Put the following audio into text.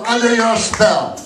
Under Your Spell.